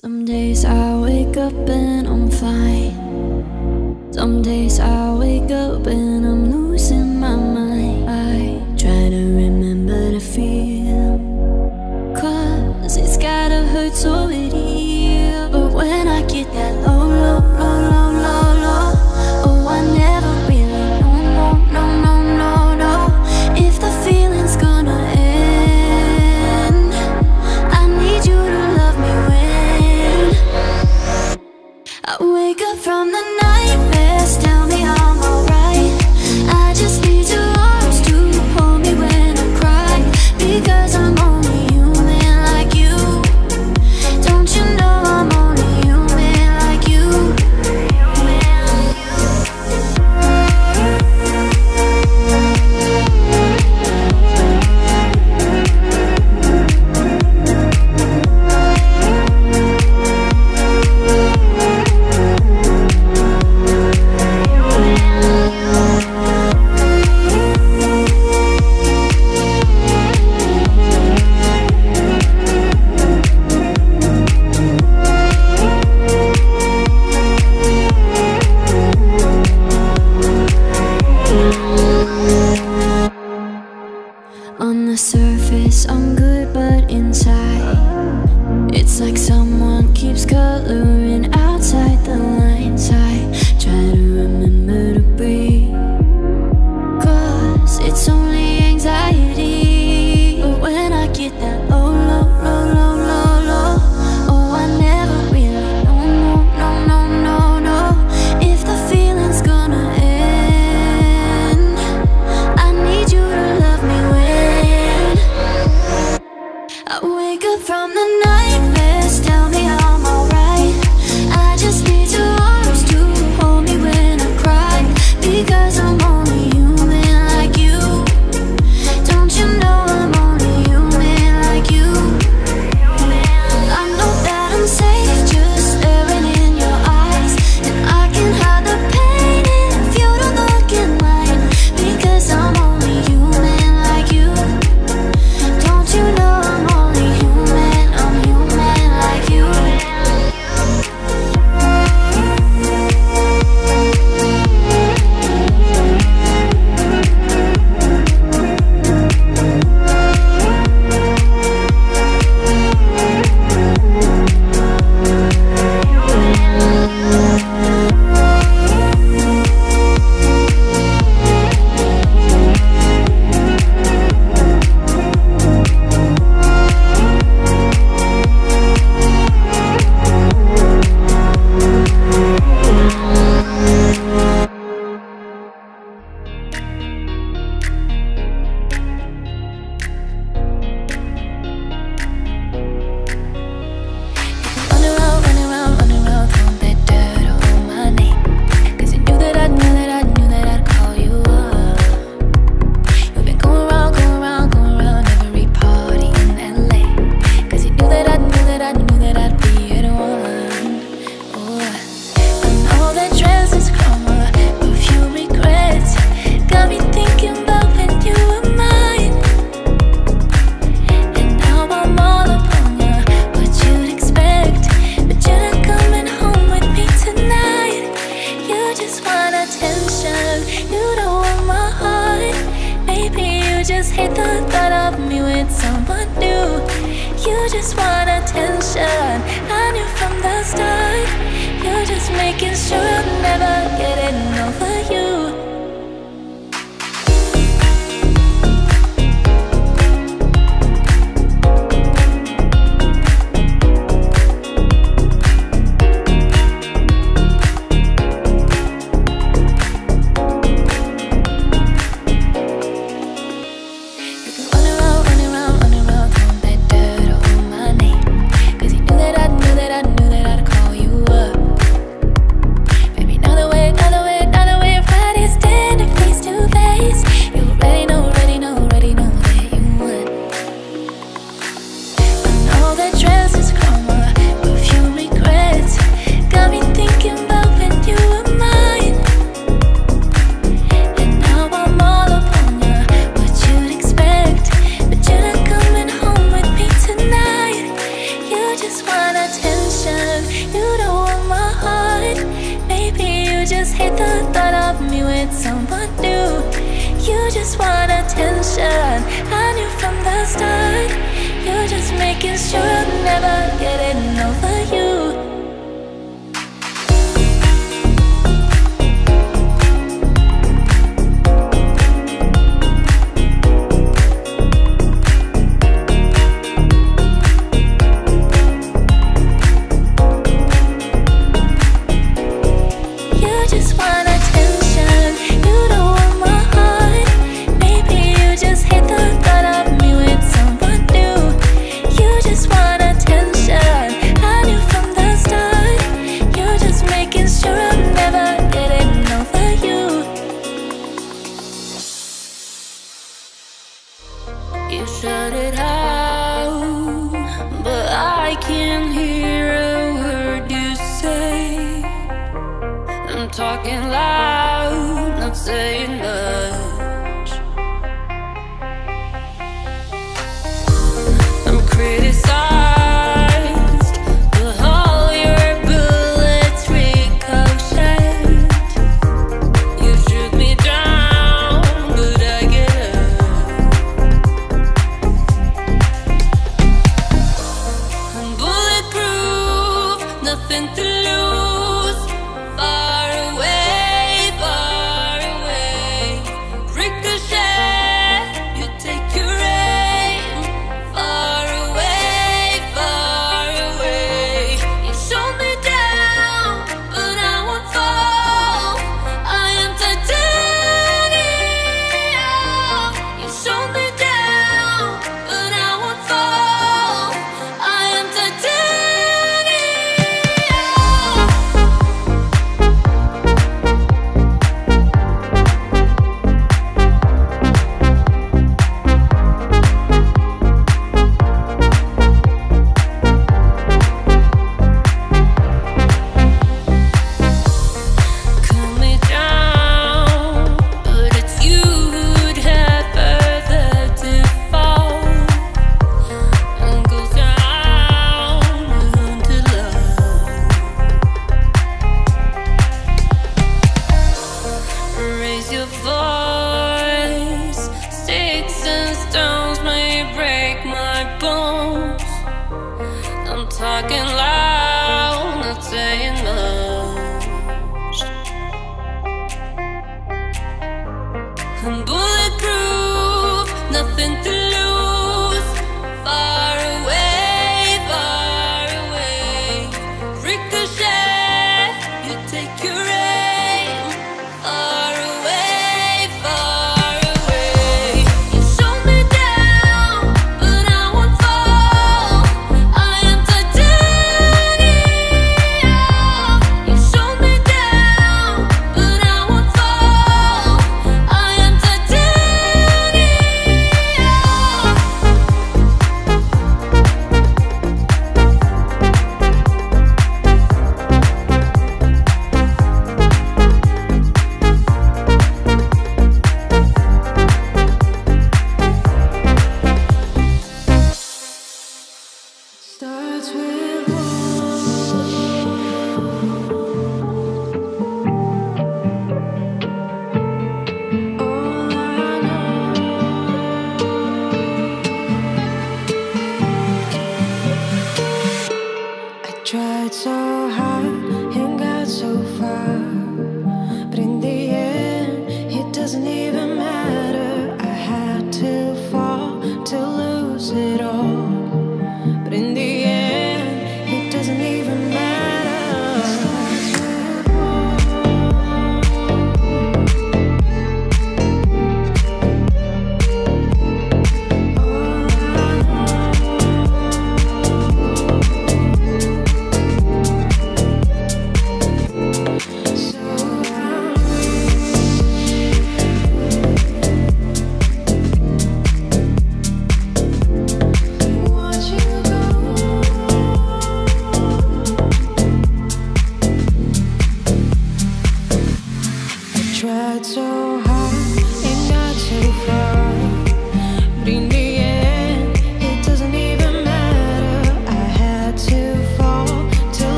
Some days I wake up and I'm fine. Some days I wake up and I'm losing my mind.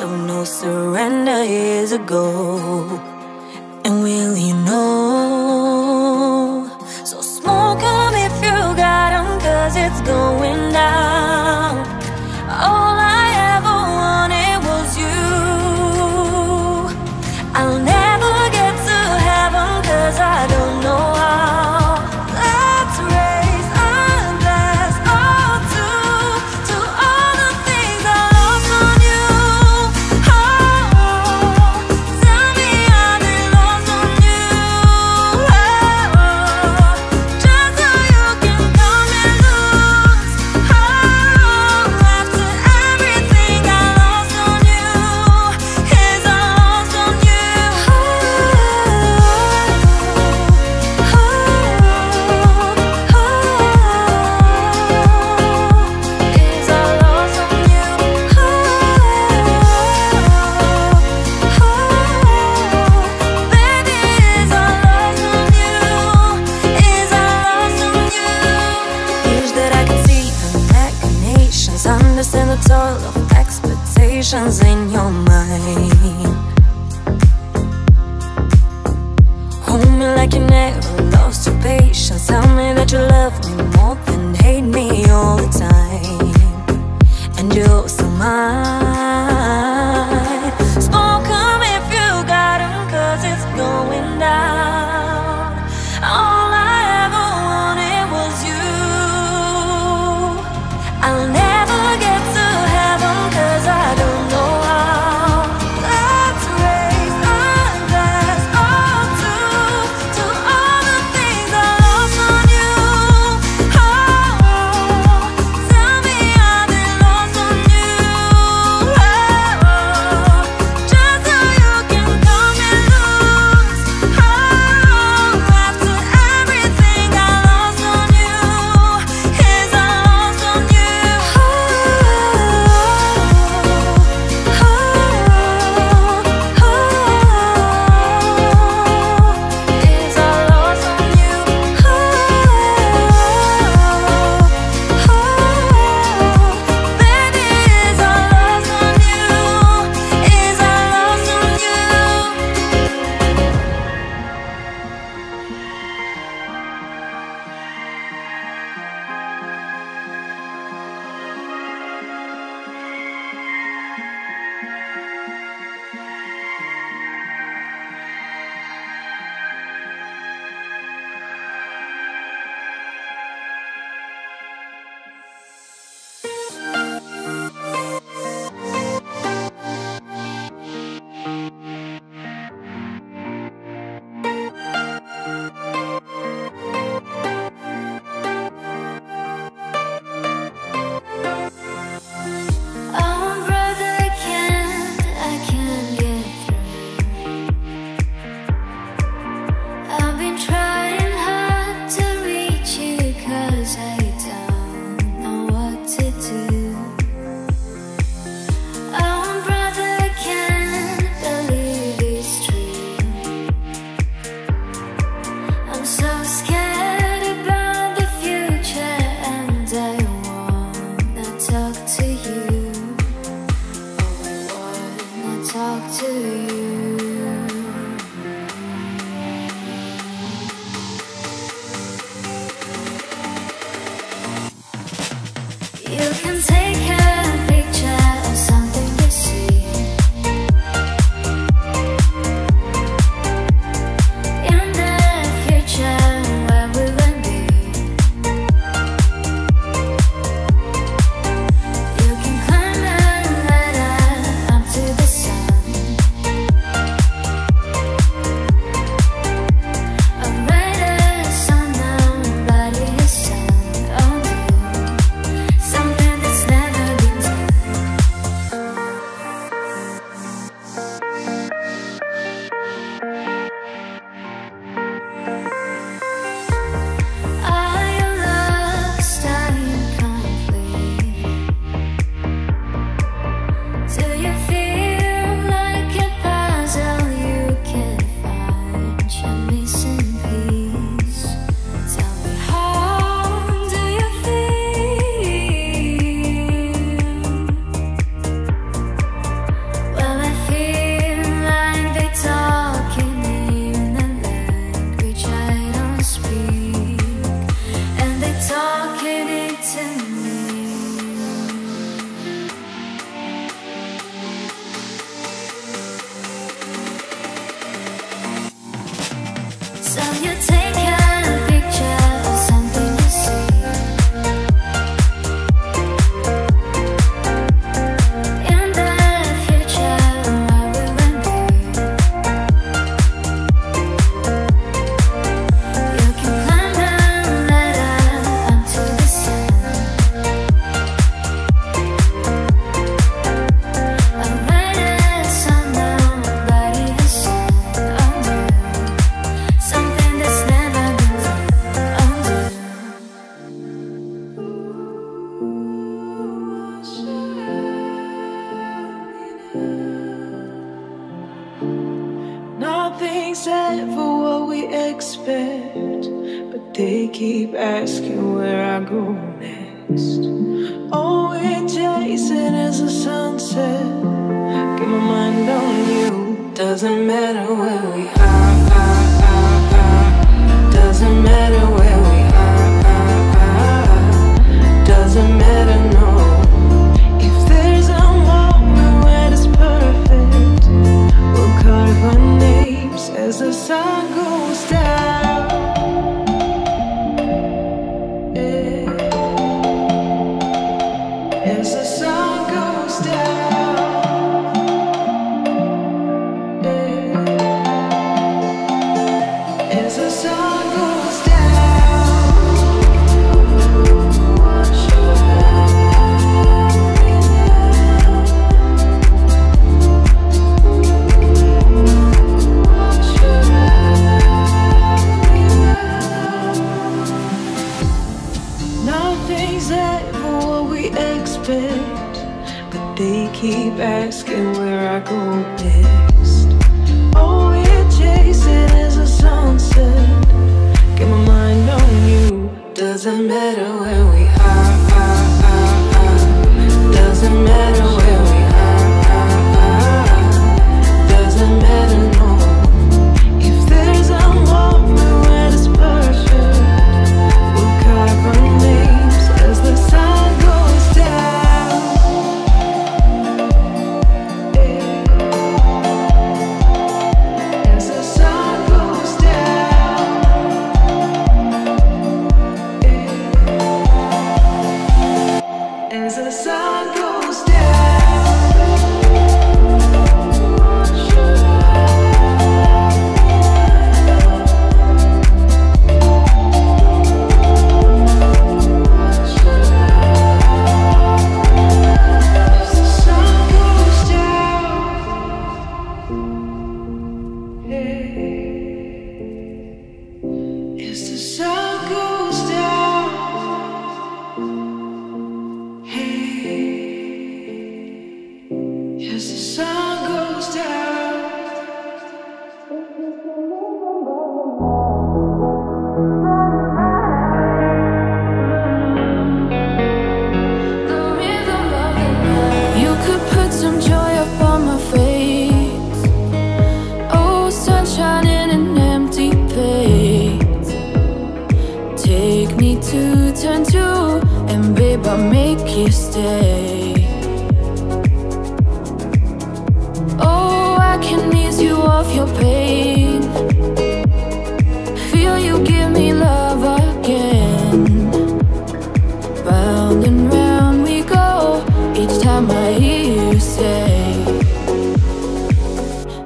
Of no surrender years ago.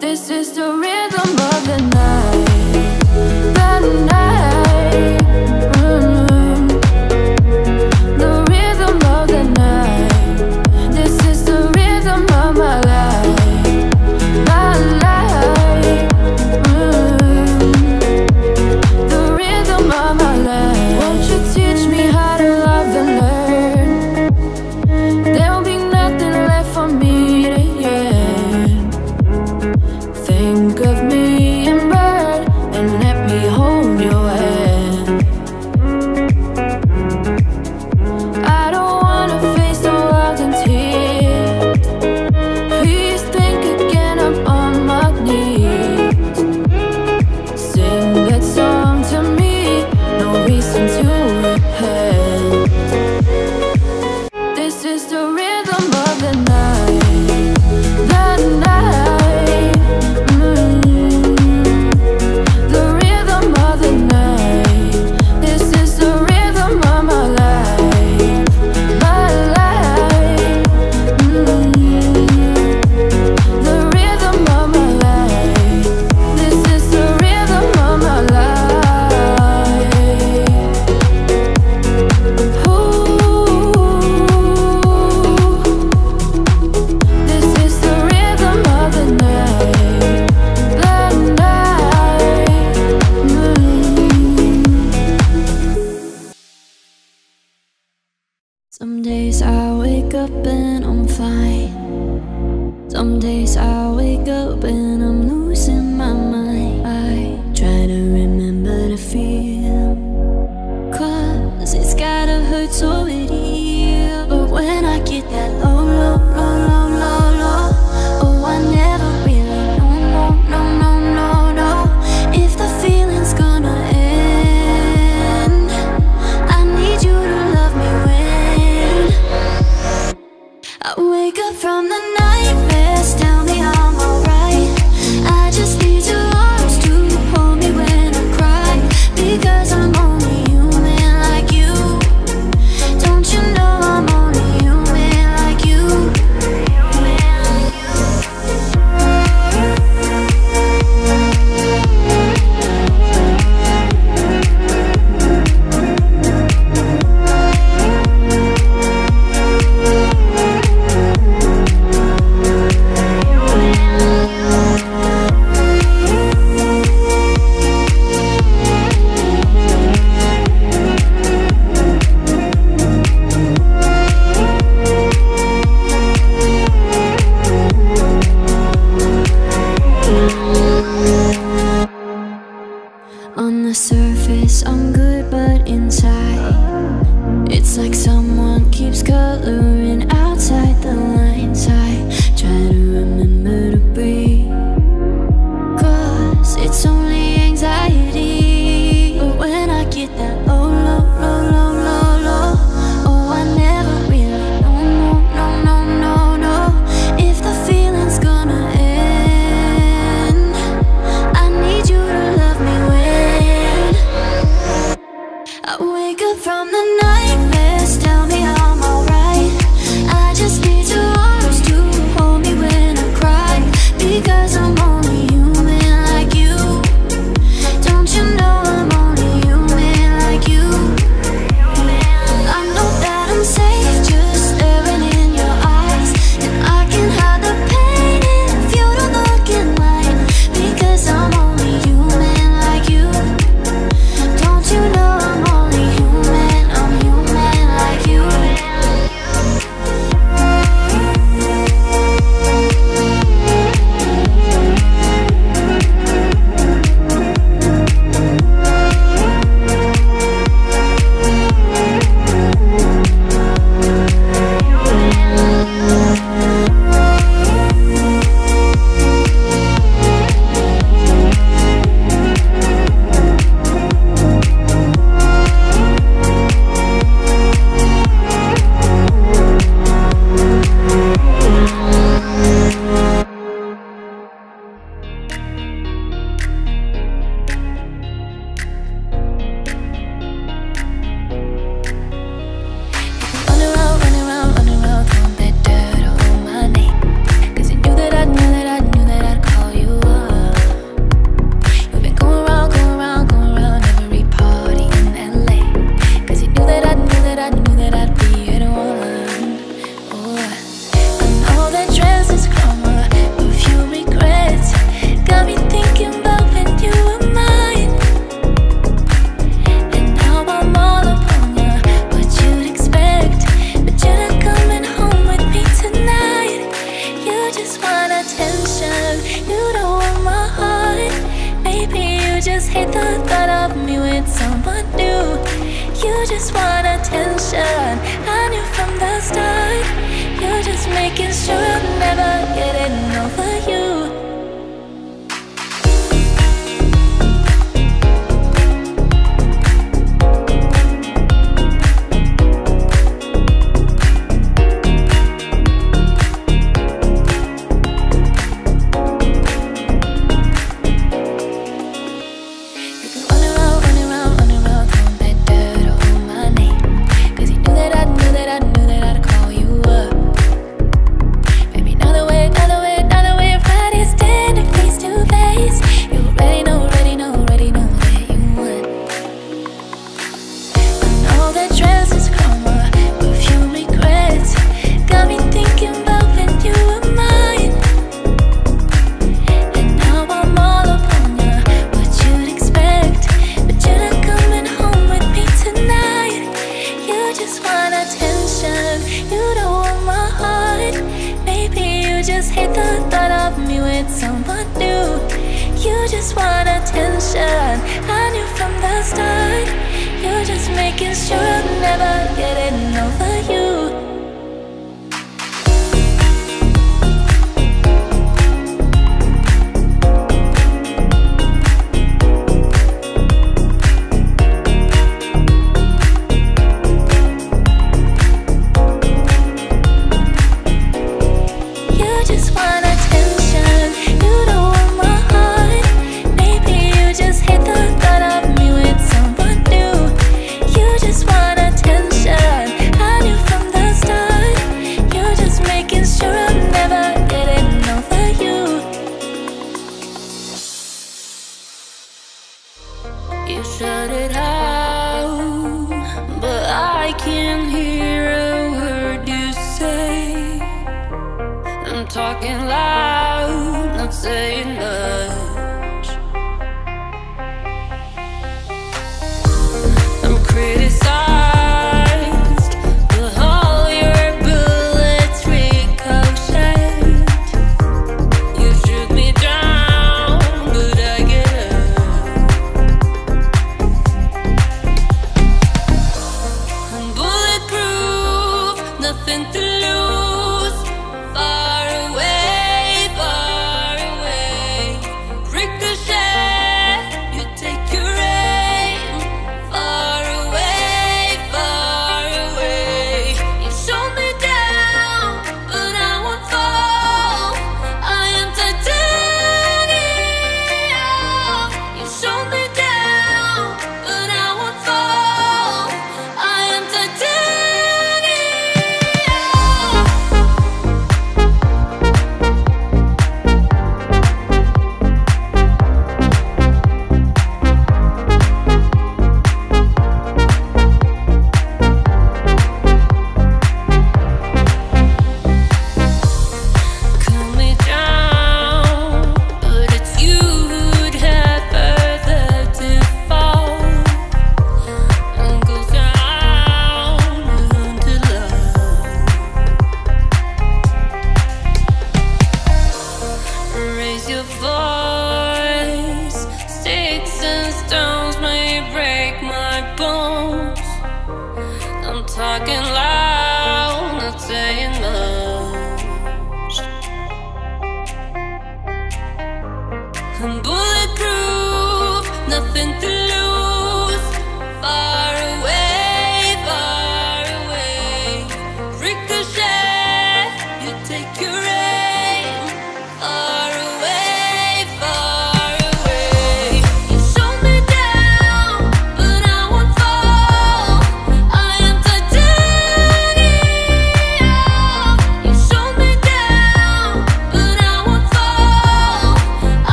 This is the rhythm of the night.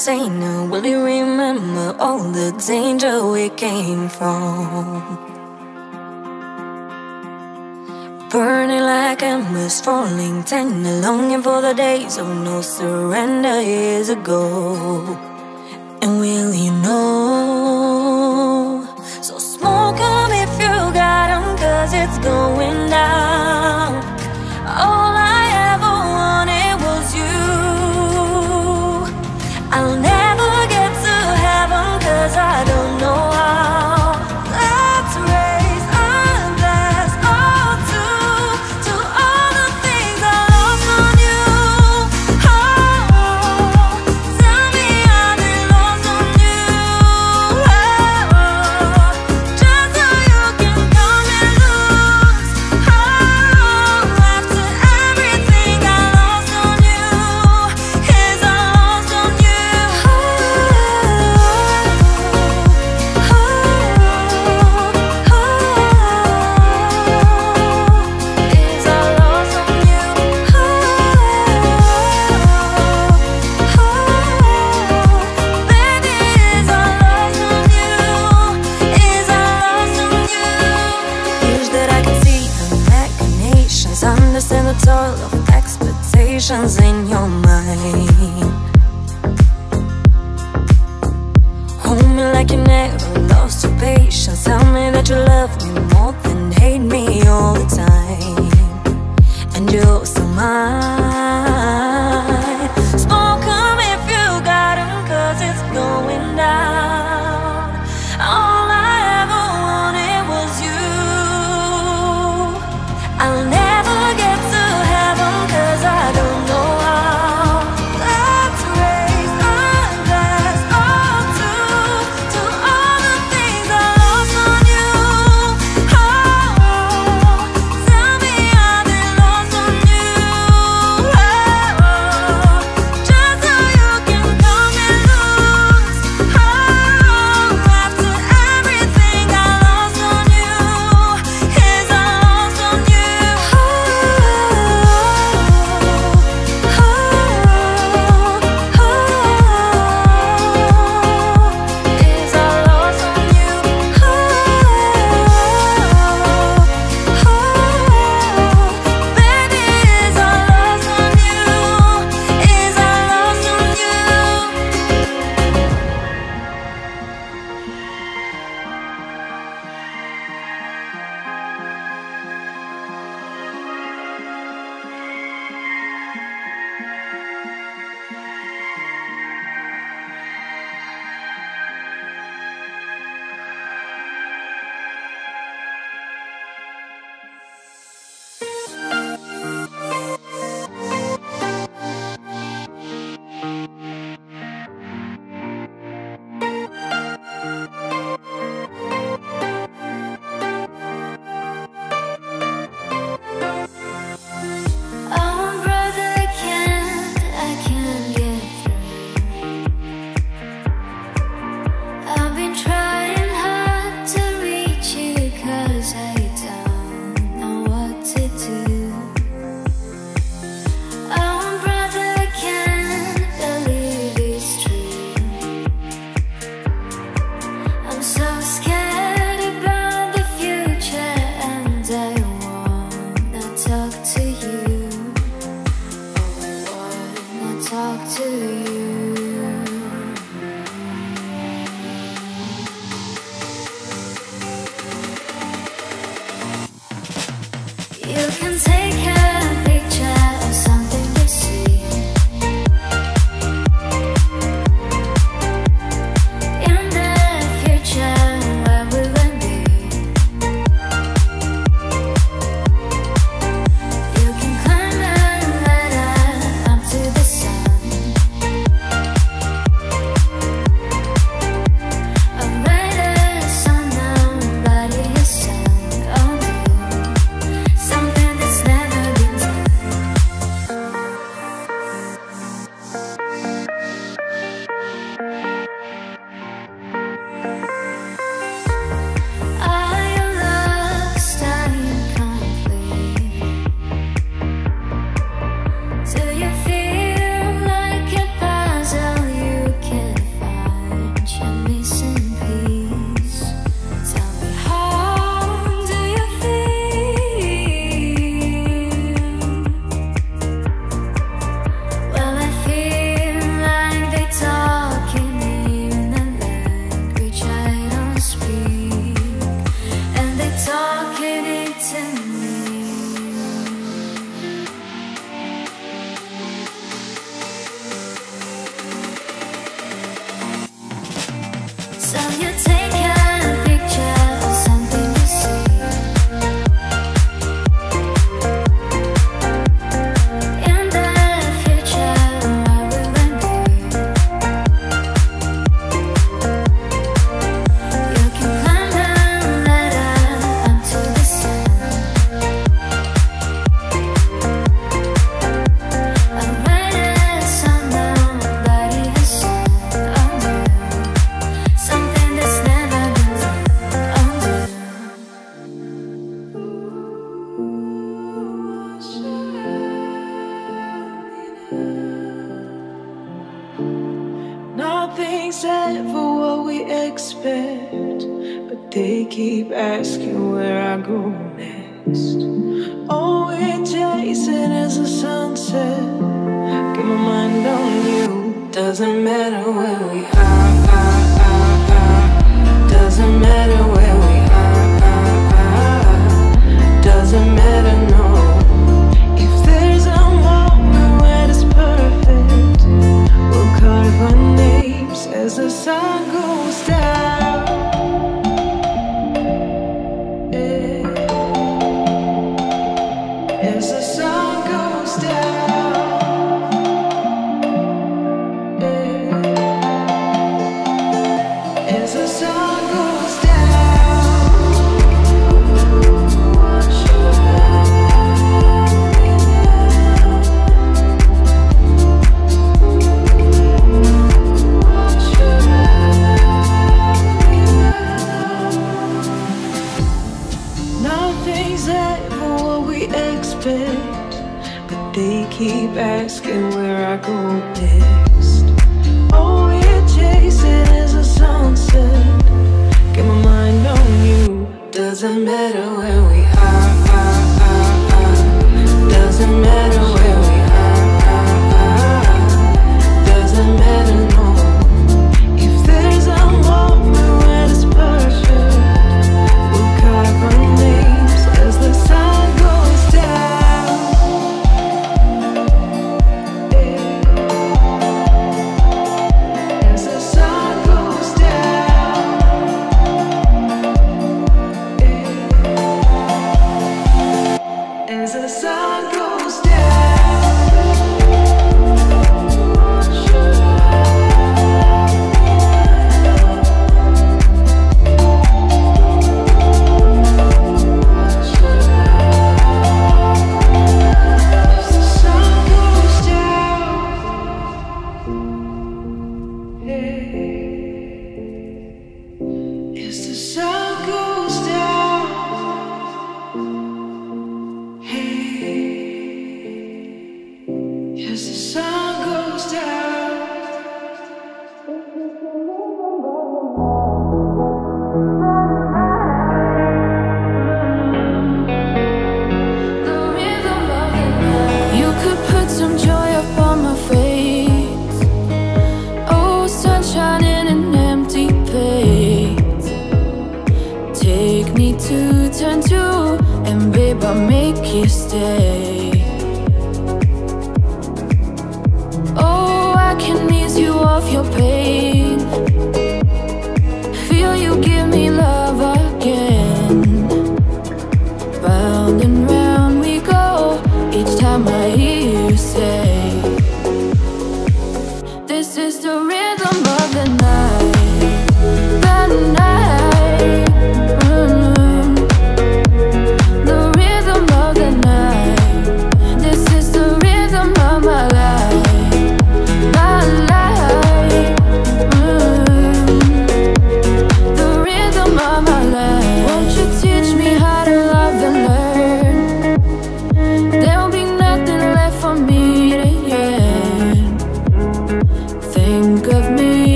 say now? Will you remember all the danger we came from? Burning like embers, falling tender, longing for the days of no surrender years ago.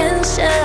眼神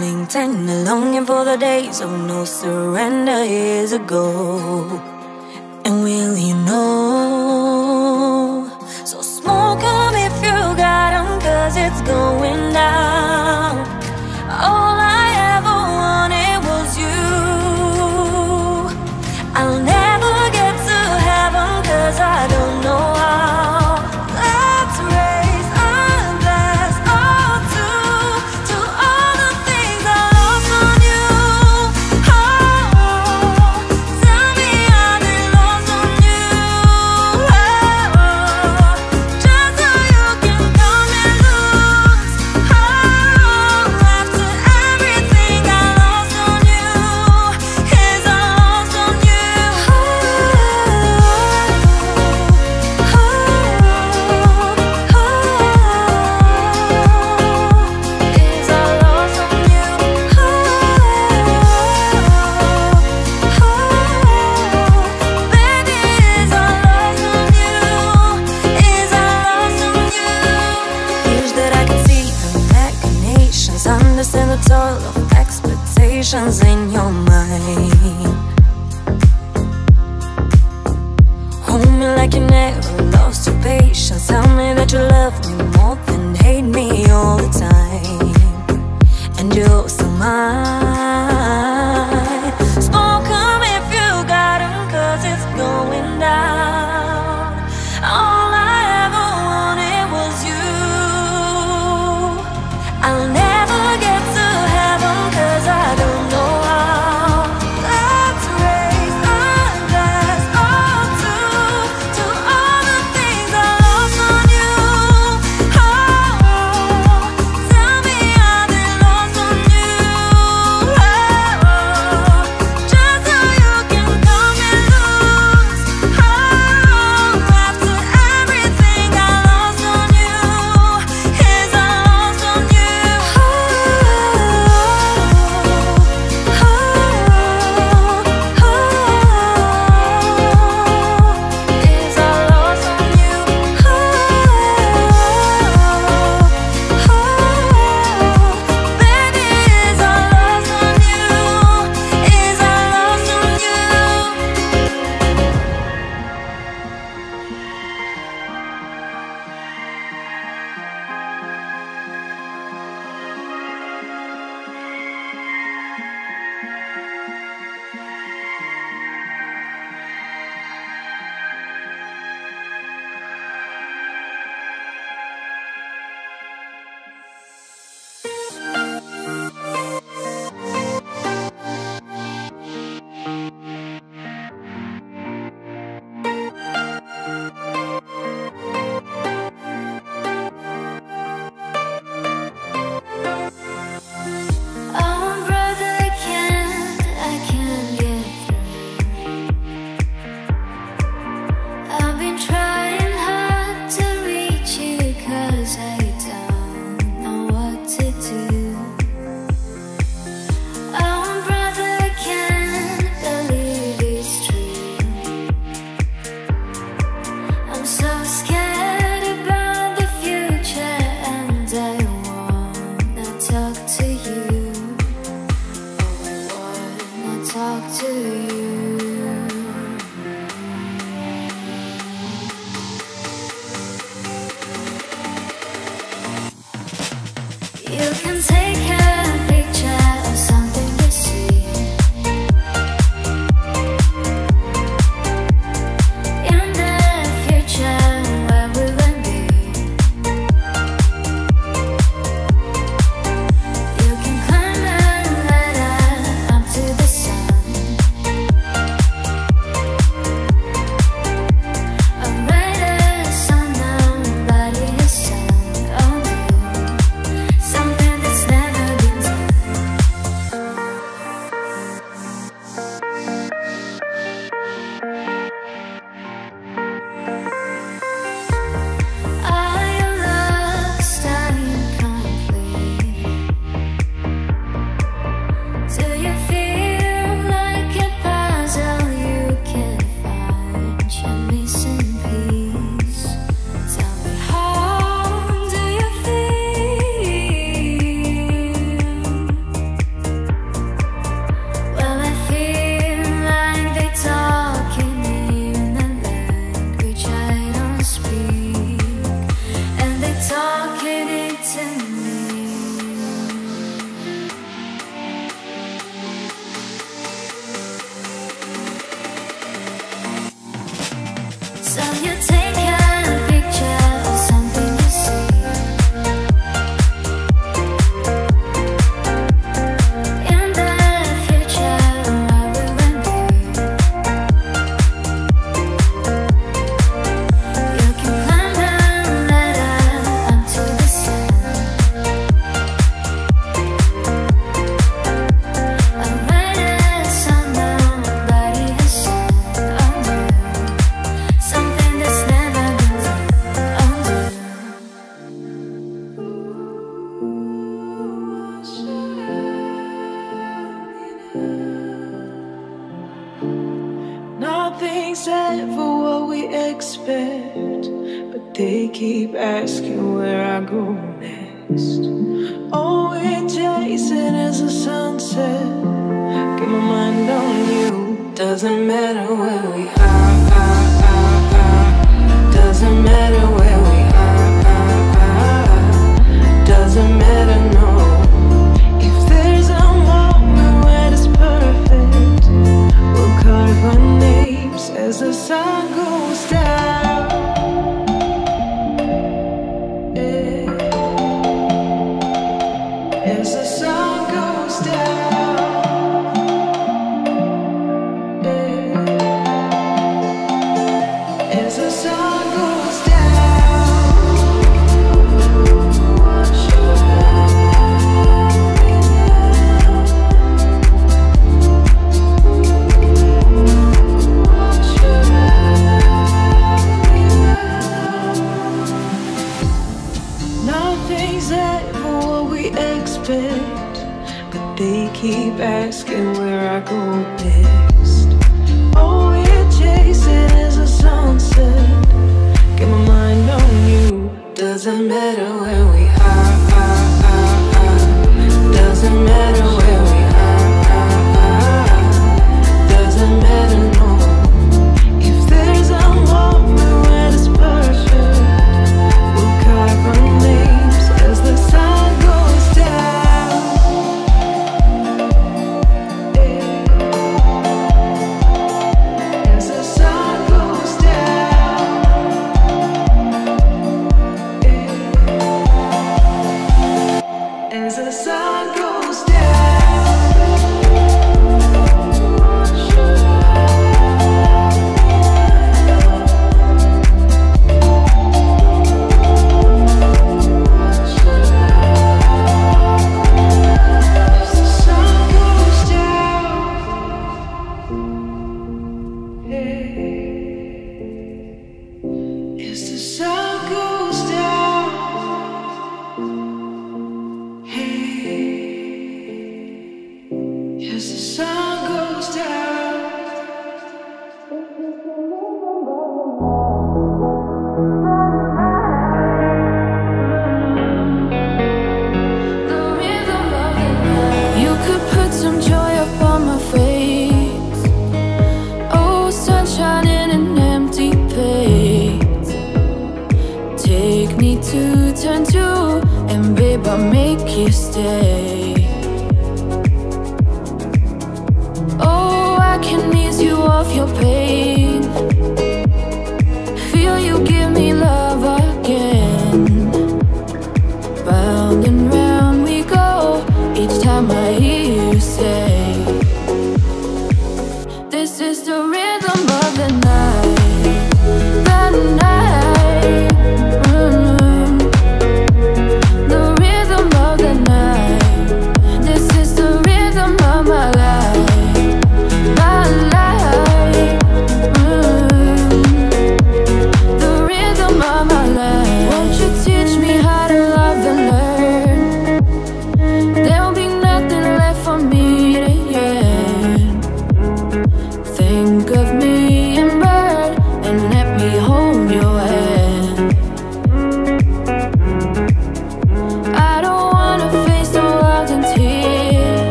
tender, longing for the days of no surrender years ago. And will you know? So smoke 'em if you got 'em, 'cause it's going down. things ever what we expect, but they keep asking where I go next. All we're chasing is a sunset. Get my mind on you. Doesn't matter where we are, are, are, are. doesn't matter where. as the sun goes down. asking where I go.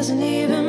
doesn't even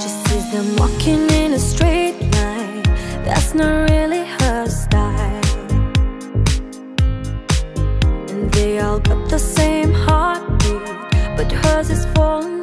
She sees them walking in a straight line. That's not really her style. And they all got the same heartbeat But hers is falling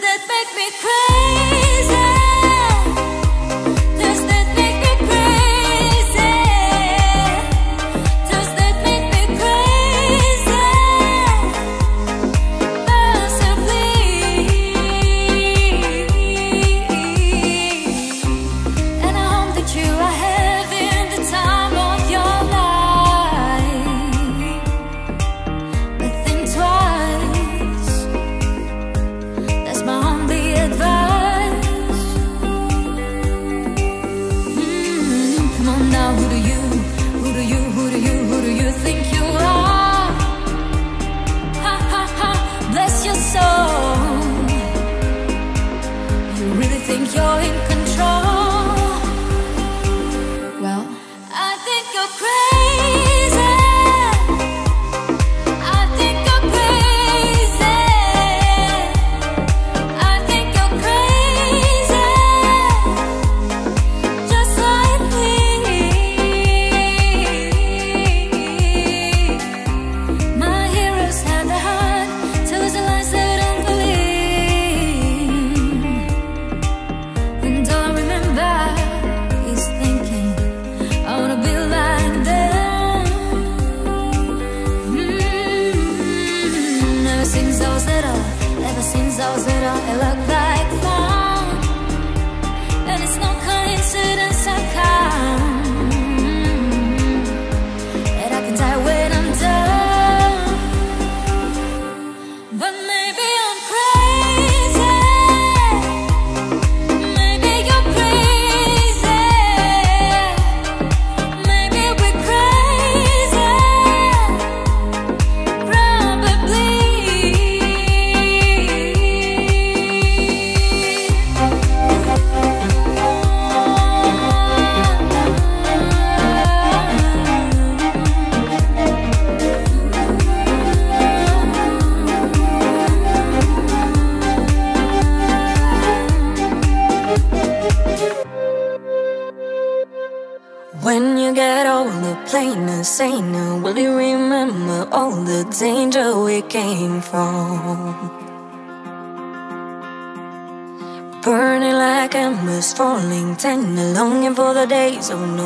that make me crazy. so oh, no.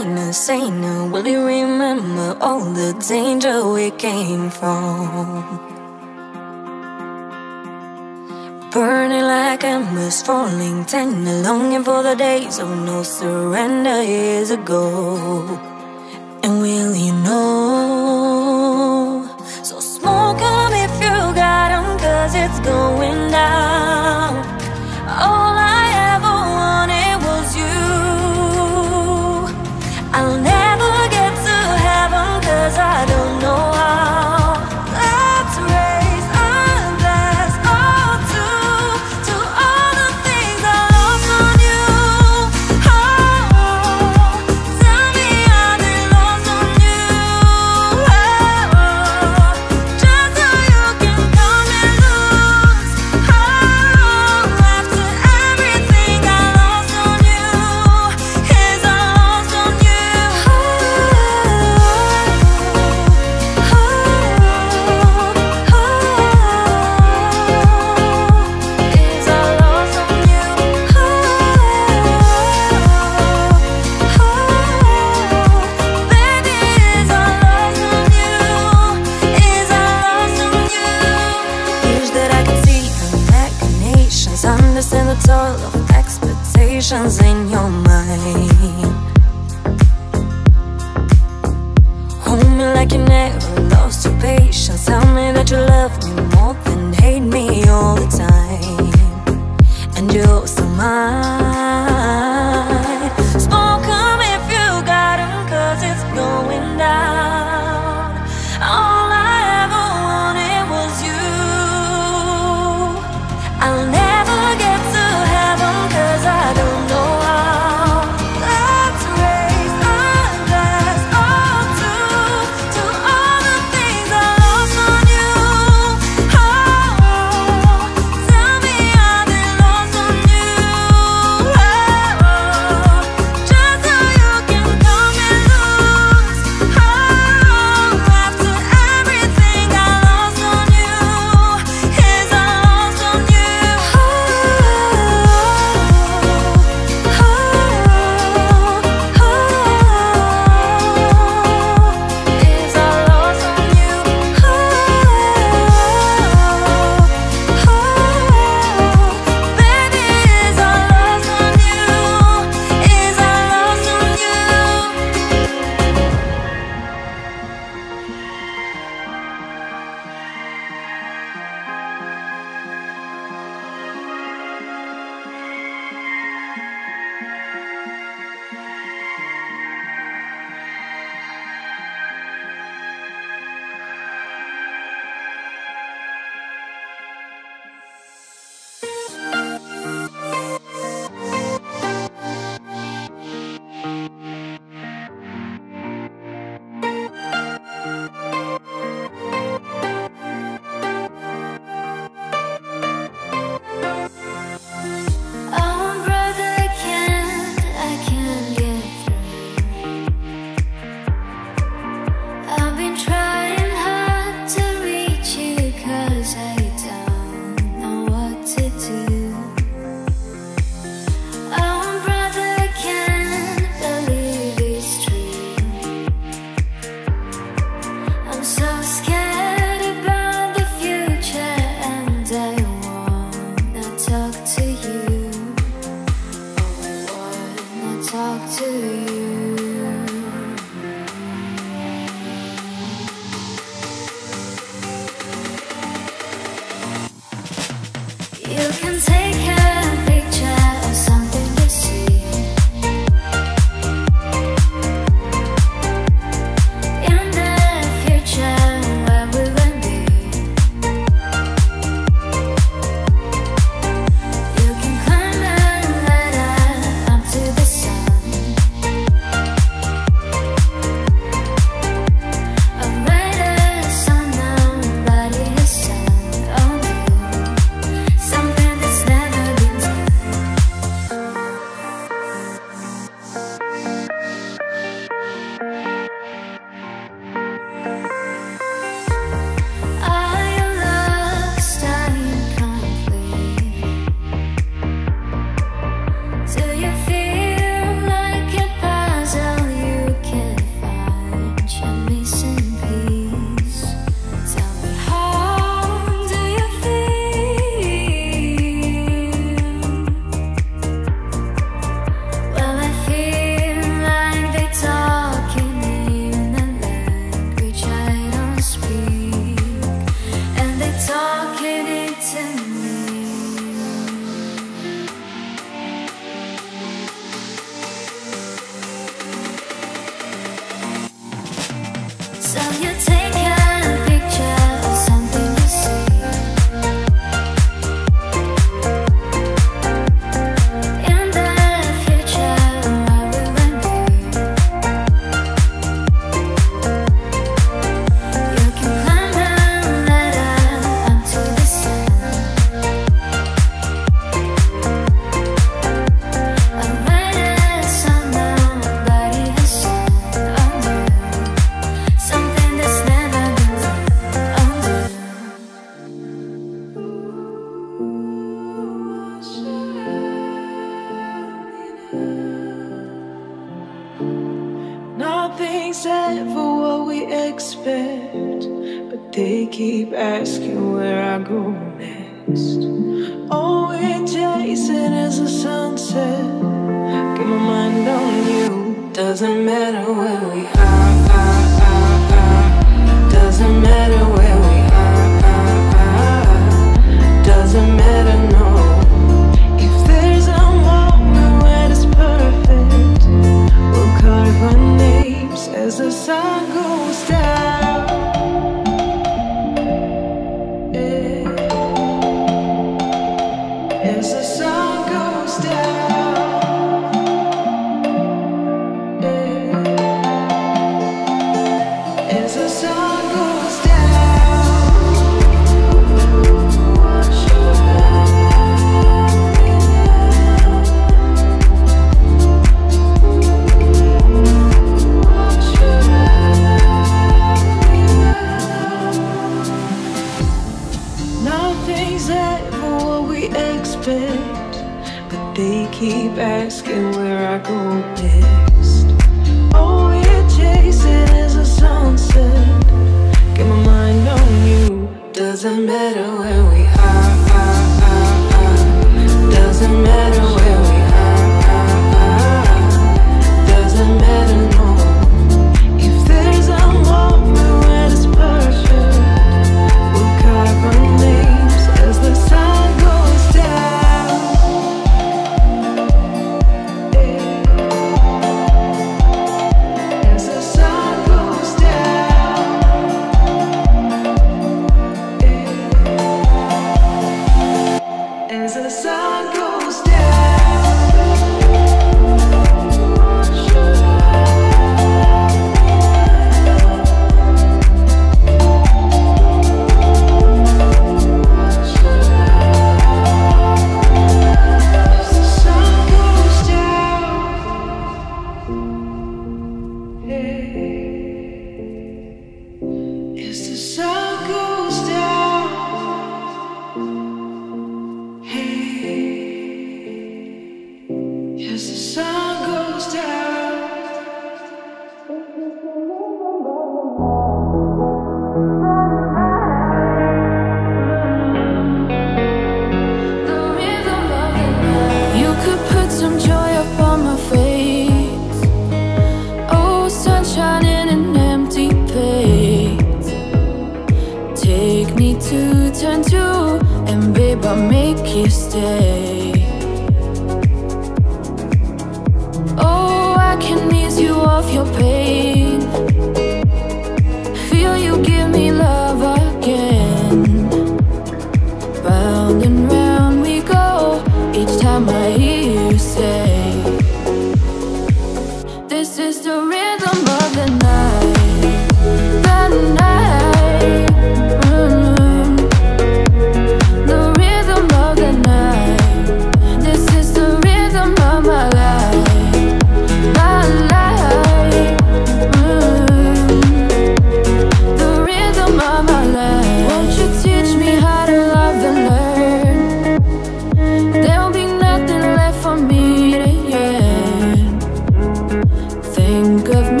Of me